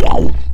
Wow.